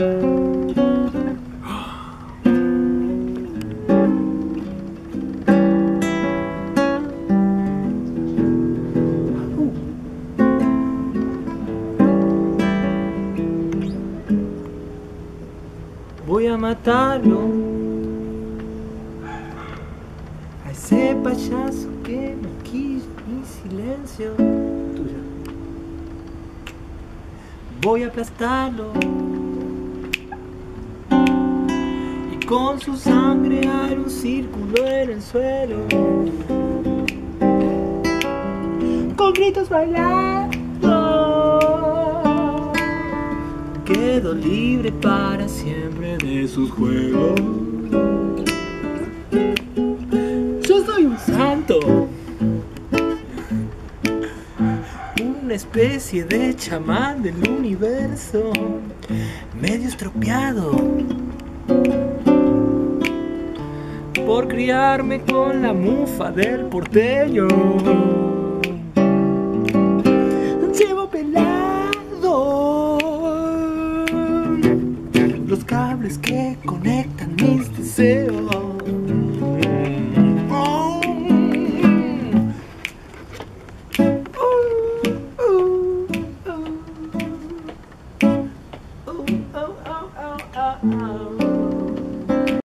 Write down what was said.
Voy a matarlo a ese payaso que maquilla mi silencio. Voy a aplastarlo. Con su sangre haré un círculo en el suelo. Con gritos bailando. Quedo libre para siempre de sus juegos. Yo soy un santo. Una especie de chamán del universo. Medio estropeado. por criarme con la mufa del porteño. Llevo pelado los cables que conectan mis deseos.